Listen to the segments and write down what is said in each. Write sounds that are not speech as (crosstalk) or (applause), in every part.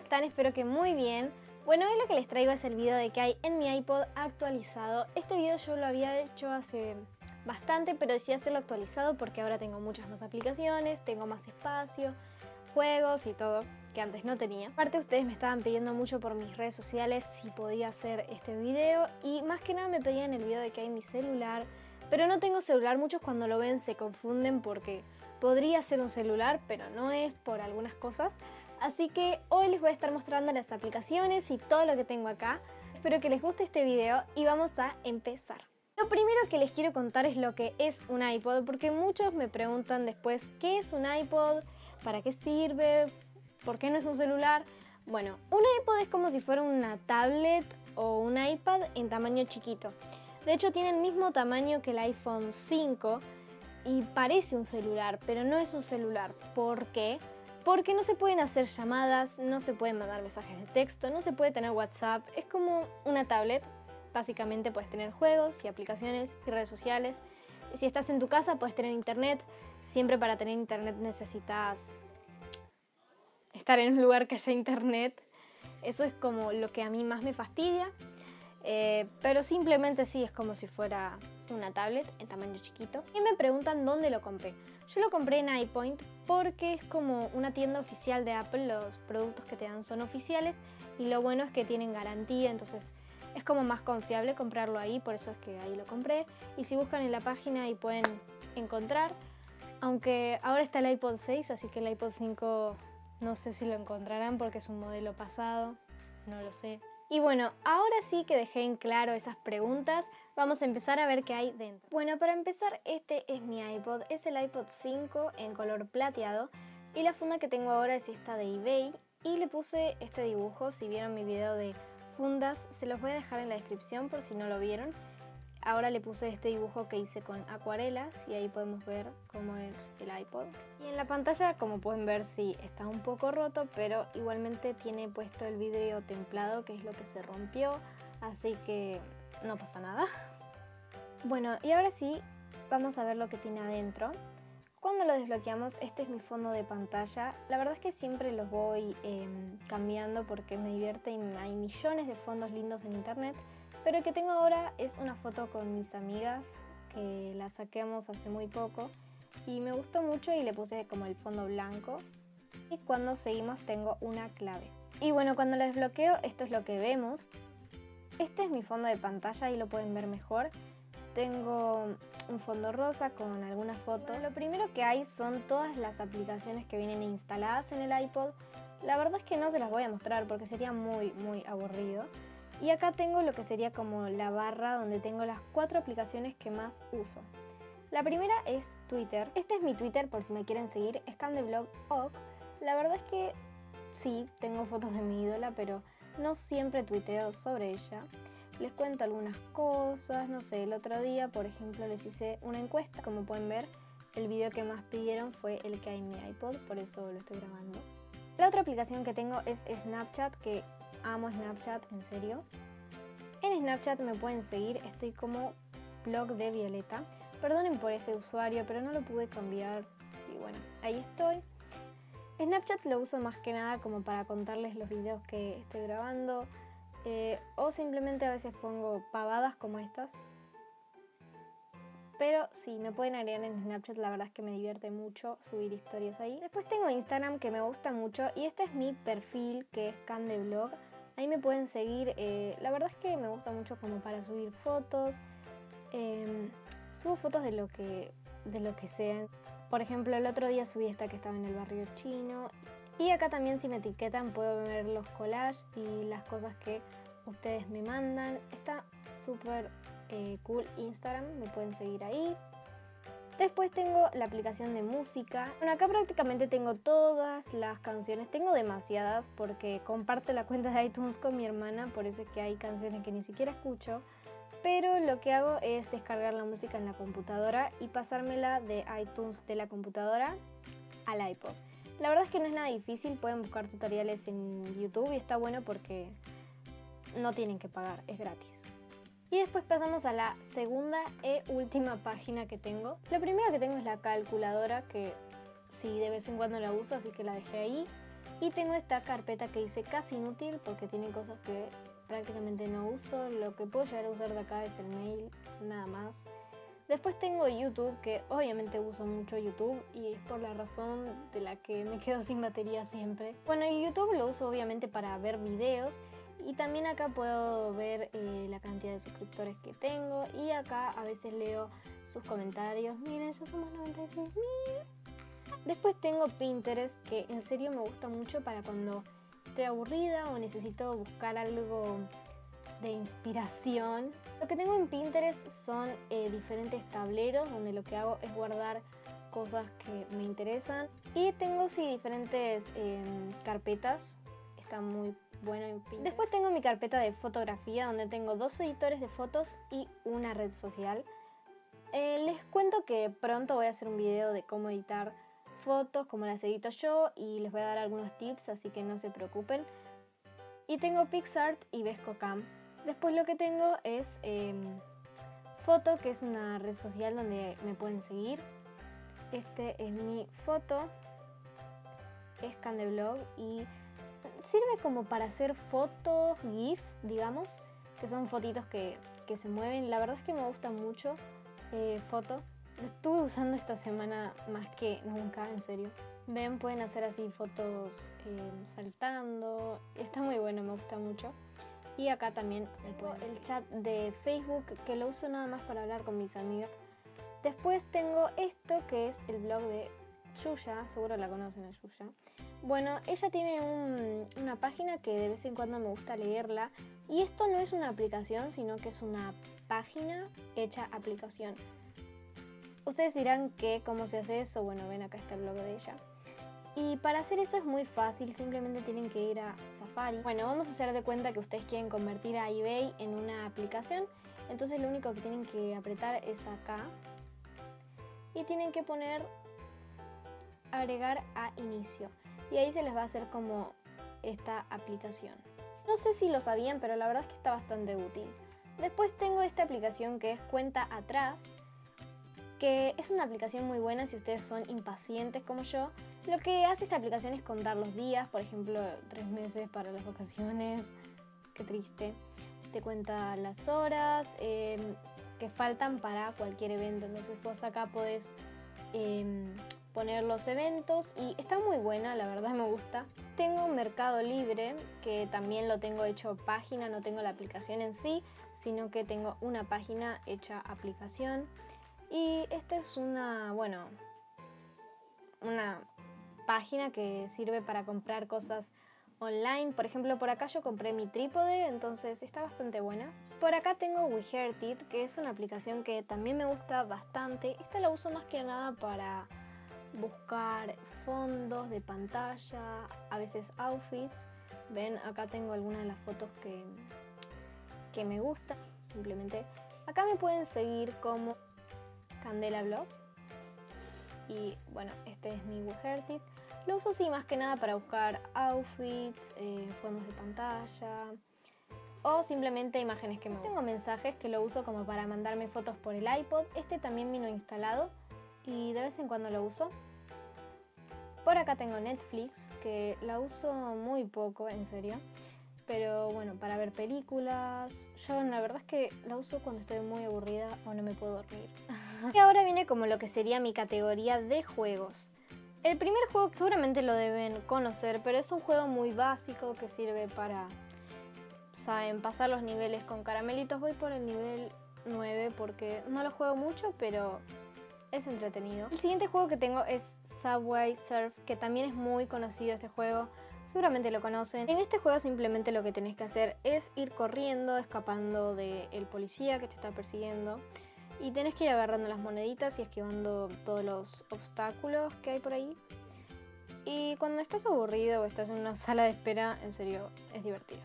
están? Espero que muy bien. Bueno, hoy lo que les traigo es el video de que hay en mi iPod actualizado. Este video yo lo había hecho hace bastante, pero decidí hacerlo actualizado porque ahora tengo muchas más aplicaciones, tengo más espacio, juegos y todo que antes no tenía. Aparte ustedes me estaban pidiendo mucho por mis redes sociales si podía hacer este video y más que nada me pedían el video de que hay mi celular, pero no tengo celular, muchos cuando lo ven se confunden porque podría ser un celular, pero no es por algunas cosas. Así que hoy les voy a estar mostrando las aplicaciones y todo lo que tengo acá. Espero que les guste este video y vamos a empezar. Lo primero que les quiero contar es lo que es un iPod, porque muchos me preguntan después qué es un iPod, para qué sirve, por qué no es un celular. Bueno, un iPod es como si fuera una tablet o un iPad en tamaño chiquito. De hecho tiene el mismo tamaño que el iPhone 5 y parece un celular, pero no es un celular. ¿Por qué? Porque no se pueden hacer llamadas, no se pueden mandar mensajes de texto, no se puede tener WhatsApp. Es como una tablet. Básicamente puedes tener juegos y aplicaciones y redes sociales. si estás en tu casa puedes tener internet. Siempre para tener internet necesitas estar en un lugar que haya internet. Eso es como lo que a mí más me fastidia. Eh, pero simplemente sí, es como si fuera una tablet en tamaño chiquito. Y me preguntan dónde lo compré. Yo lo compré en iPoint porque es como una tienda oficial de Apple. Los productos que te dan son oficiales y lo bueno es que tienen garantía, entonces es como más confiable comprarlo ahí, por eso es que ahí lo compré. Y si buscan en la página ahí pueden encontrar. Aunque ahora está el iPod 6, así que el iPod 5 no sé si lo encontrarán porque es un modelo pasado, no lo sé. Y bueno, ahora sí que dejé en claro esas preguntas, vamos a empezar a ver qué hay dentro. Bueno, para empezar, este es mi iPod, es el iPod 5 en color plateado y la funda que tengo ahora es esta de eBay y le puse este dibujo, si vieron mi video de fundas, se los voy a dejar en la descripción por si no lo vieron. Ahora le puse este dibujo que hice con acuarelas y ahí podemos ver cómo es el iPod. Y en la pantalla, como pueden ver, sí está un poco roto, pero igualmente tiene puesto el vidrio templado, que es lo que se rompió, así que no pasa nada. Bueno, y ahora sí, vamos a ver lo que tiene adentro. Cuando lo desbloqueamos, este es mi fondo de pantalla. La verdad es que siempre los voy em, cambiando porque me divierte y hay millones de fondos lindos en internet. Pero el que tengo ahora es una foto con mis amigas que la saquemos hace muy poco y me gustó mucho y le puse como el fondo blanco. Y cuando seguimos tengo una clave. Y bueno, cuando la desbloqueo esto es lo que vemos. Este es mi fondo de pantalla y lo pueden ver mejor. Tengo un fondo rosa con algunas fotos. lo primero que hay son todas las aplicaciones que vienen instaladas en el iPod. La verdad es que no se las voy a mostrar porque sería muy muy aburrido. Y acá tengo lo que sería como la barra donde tengo las cuatro aplicaciones que más uso. La primera es Twitter. Este es mi Twitter por si me quieren seguir, ScanDeblogOc. La verdad es que sí, tengo fotos de mi ídola, pero no siempre tuiteo sobre ella. Les cuento algunas cosas, no sé, el otro día, por ejemplo, les hice una encuesta, como pueden ver, el video que más pidieron fue el que hay en mi iPod, por eso lo estoy grabando. La otra aplicación que tengo es Snapchat, que amo Snapchat, en serio. En Snapchat me pueden seguir, estoy como blog de Violeta. Perdonen por ese usuario, pero no lo pude cambiar. Y bueno, ahí estoy. Snapchat lo uso más que nada como para contarles los videos que estoy grabando. Eh, o simplemente a veces pongo pavadas como estas. Pero sí, me pueden agregar en Snapchat, la verdad es que me divierte mucho subir historias ahí. Después tengo Instagram que me gusta mucho y este es mi perfil que es Candeblog. Ahí me pueden seguir. Eh, la verdad es que me gusta mucho como para subir fotos. Em, subo fotos de lo que de lo que sean. Por ejemplo, el otro día subí esta que estaba en el barrio chino. Y acá también si me etiquetan puedo ver los collages y las cosas que ustedes me mandan. Está súper eh, cool Instagram, me pueden seguir ahí. Después tengo la aplicación de música. Bueno, acá prácticamente tengo todas las canciones. Tengo demasiadas porque comparto la cuenta de iTunes con mi hermana, por eso es que hay canciones que ni siquiera escucho. Pero lo que hago es descargar la música en la computadora y pasármela de iTunes de la computadora al iPod. La verdad es que no es nada difícil, pueden buscar tutoriales en YouTube y está bueno porque no tienen que pagar, es gratis. Y después pasamos a la segunda e última página que tengo. La primera que tengo es la calculadora, que sí, de vez en cuando la uso, así que la dejé ahí. Y tengo esta carpeta que dice casi inútil porque tiene cosas que prácticamente no uso. Lo que puedo llegar a usar de acá es el mail, nada más. Después tengo YouTube, que obviamente uso mucho YouTube y es por la razón de la que me quedo (laughs) sin batería siempre. Bueno, YouTube lo uso obviamente para ver videos y también acá puedo ver eh, la cantidad de suscriptores que tengo y acá a veces leo sus comentarios. Miren, ya somos 96 Después tengo Pinterest, que en serio me gusta mucho para cuando estoy aburrida o necesito buscar algo de inspiración. Lo que tengo en Pinterest son eh, diferentes tableros donde lo que hago es guardar cosas que me interesan. Y tengo sí diferentes em, carpetas. Está muy Después tengo mi carpeta de fotografía donde tengo dos editores de fotos y una red social. Eh, les cuento que pronto voy a hacer un video de cómo editar fotos, cómo las edito yo y les voy a dar algunos tips, así que no se preocupen. Y tengo PixArt y VescoCam. Después lo que tengo es em, Foto, que es una red social donde me pueden seguir. Este es mi foto, es Candeblog y sirve como para hacer fotos GIF, digamos, que son fotitos que, que se mueven. La verdad es que me gusta mucho eh, foto. Lo estuve usando esta semana más que nunca, en serio. Ven, pueden hacer así fotos em, saltando. Está muy bueno, me gusta mucho. Y acá también el chat de Facebook que lo uso nada más para hablar con mis amigas. Después tengo esto que es el blog de Yuya, seguro la conocen a Yuya. Bueno, ella tiene una página que de vez en cuando me gusta leerla y esto no es una aplicación, sino que es una página hecha aplicación. Ustedes dirán que cómo se hace eso, bueno, ven acá está el blog de ella. Y para hacer eso es muy fácil, simplemente tienen que ir a Safari. Bueno, vamos a hacer de cuenta que ustedes quieren convertir a eBay en una aplicación. Entonces lo único que tienen que apretar es acá. Y tienen que poner agregar a inicio. Y ahí se les va a hacer como esta aplicación. No sé si lo sabían, pero la verdad es que está bastante útil. Después tengo esta aplicación que es cuenta atrás, que es una aplicación muy buena si ustedes son impacientes como yo. Lo que hace esta aplicación es contar los días, por ejemplo, tres meses para las vacaciones, (laughs) qué triste. Te cuenta las horas em, que faltan para cualquier evento, entonces vos acá podés em, poner los eventos y está muy buena, la verdad me gusta. Tengo Mercado Libre, que también lo tengo hecho página, no tengo la aplicación en sí, sino que tengo una página hecha aplicación. Y esta es una, bueno, una página que sirve para comprar cosas online. Por ejemplo, por acá yo compré mi trípode, entonces está bastante buena. Por acá tengo WeHeartIt, que es una aplicación que también me gusta bastante. Esta la uso más que nada para buscar fondos de pantalla, a veces outfits. Ven, acá tengo algunas de las fotos que, que me gustan. Simplemente acá me pueden seguir como Candela Blog. Y bueno, este es mi WeHeartIt. Lo uso sí más que nada para buscar outfits, eh, fondos de pantalla o simplemente imágenes que me gustan. Tengo mensajes que lo uso como para mandarme fotos por el iPod. Este también vino instalado y de vez en cuando lo uso. Por acá tengo Netflix, que la uso muy poco, en serio. Pero bueno, para ver películas. Yo la verdad es que la uso cuando estoy muy aburrida o no me puedo dormir. (laughs) y ahora viene como lo que sería mi categoría de juegos. El primer juego seguramente lo deben conocer, pero es un juego muy básico que sirve para, saben, pasar los niveles con caramelitos. Voy por el nivel 9 porque no lo juego mucho, pero es entretenido. El siguiente juego que tengo es Subway Surf, que también es muy conocido este juego. Seguramente lo conocen. En este juego simplemente lo que tenés que hacer es ir corriendo, escapando del policía que te está persiguiendo. Y tenés que ir agarrando las moneditas y esquivando todos los obstáculos que hay por ahí. Y cuando estás aburrido o estás en una sala de espera, en serio, es divertido.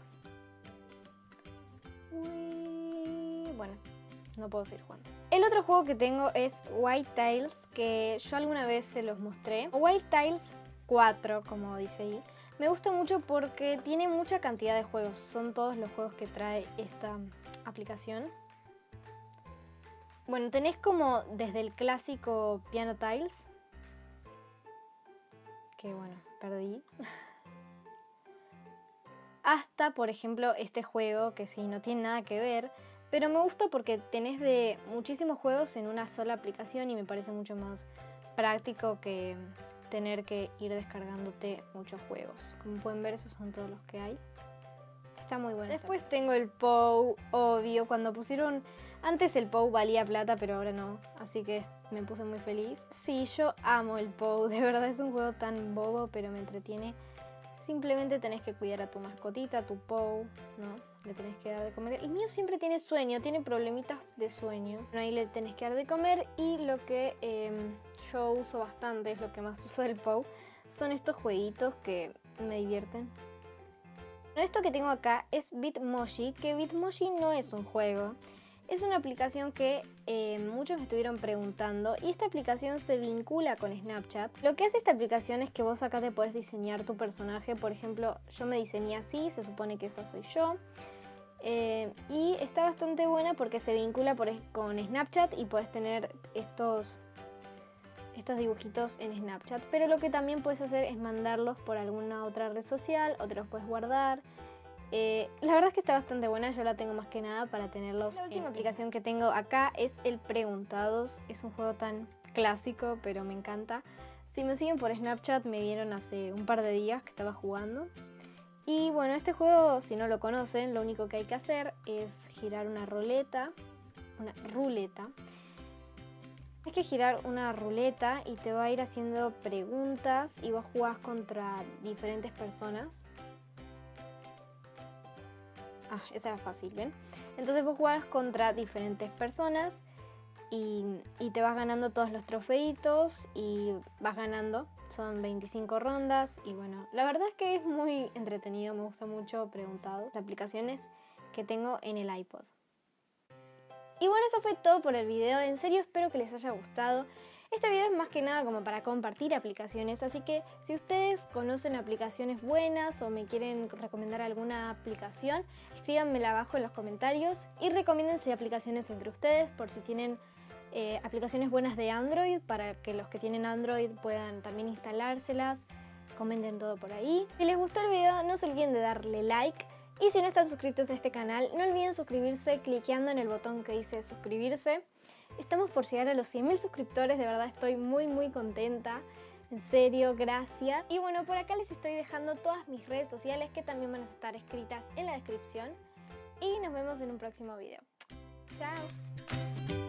Bueno, no puedo seguir jugando. El otro juego que tengo es White Tiles, que yo alguna vez se los mostré. White Tiles 4, como dice ahí. Me gusta mucho porque tiene mucha cantidad de juegos. Son todos los juegos que trae esta aplicación. Bueno, tenés como desde el clásico Piano Tiles. Que bueno, perdí. (laughs) hasta, por ejemplo, este juego, que sí, no tiene nada que ver, pero me gusta porque tenés de muchísimos juegos en una sola aplicación y me parece mucho más práctico que tener que ir descargándote muchos juegos. Como pueden ver, esos son todos los que hay. Está muy bueno. Después tengo el POU, obvio. Cuando pusieron... Antes el POU valía plata, pero ahora no. Así que me puse muy feliz. Sí, yo amo el POU. (laughs) De verdad es un juego tan bobo, pero me entretiene. Simplemente tenés que cuidar a tu mascotita, a tu POU, ¿no? Le tenés que dar de comer. El mío siempre tiene sueño, tiene problemitas de sueño. Ahí le tenés que dar de comer y lo que em, yo uso bastante, es lo que más (laughs) uso del POU, son estos jueguitos que me divierten. Esto que tengo acá es Bitmoji, que Bitmoji no es un juego. Es una aplicación que eh, muchos me estuvieron preguntando y esta aplicación se vincula con Snapchat. Lo que hace esta aplicación es que vos acá te puedes diseñar tu personaje. Por ejemplo, yo me diseñé así, se supone que esa soy yo. Eh, y está bastante buena porque se vincula con Snapchat y puedes tener estos estos dibujitos en Snapchat. Pero lo que también puedes hacer es mandarlos por alguna otra red social o te los puedes guardar. Eh, la verdad es que está bastante buena, yo la tengo más que nada para tenerlos. La última aplicación que tengo acá es el Preguntados. Es un juego tan clásico, pero me encanta. Si me siguen por Snapchat me vieron hace un par de días que estaba jugando. Y bueno, este juego, si no lo conocen, lo único que hay que hacer es girar una ruleta, una ruleta, es que girar una ruleta y te va a ir haciendo preguntas y vos jugás contra diferentes personas. Ah, esa era fácil, ¿ven? Entonces vos jugás contra diferentes personas y, y, te vas ganando todos los trofeitos y vas ganando. Son 25 rondas y bueno, la verdad es que es muy entretenido, me gusta mucho preguntado. Las aplicaciones que tengo en el iPod. Y bueno, eso fue todo por el video. En serio espero que les haya gustado. Este video es más que nada como para compartir aplicaciones, así que si ustedes conocen aplicaciones buenas o me quieren recomendar alguna aplicación, escríbanmela abajo en los comentarios y recomiéndense aplicaciones entre ustedes por si tienen eh, aplicaciones buenas de Android para que los que tienen Android puedan también instalárselas. Comenten todo por ahí. Si les gustó el video no se olviden de darle like y si no están suscritos a este canal, no olviden suscribirse cliqueando en el botón que dice suscribirse. Estamos por llegar a los 100.000 suscriptores, de verdad estoy muy muy contenta. En serio, gracias. Y bueno, por acá les estoy dejando todas mis redes sociales que también van a estar escritas en la descripción. Y nos vemos en un próximo video. Chao.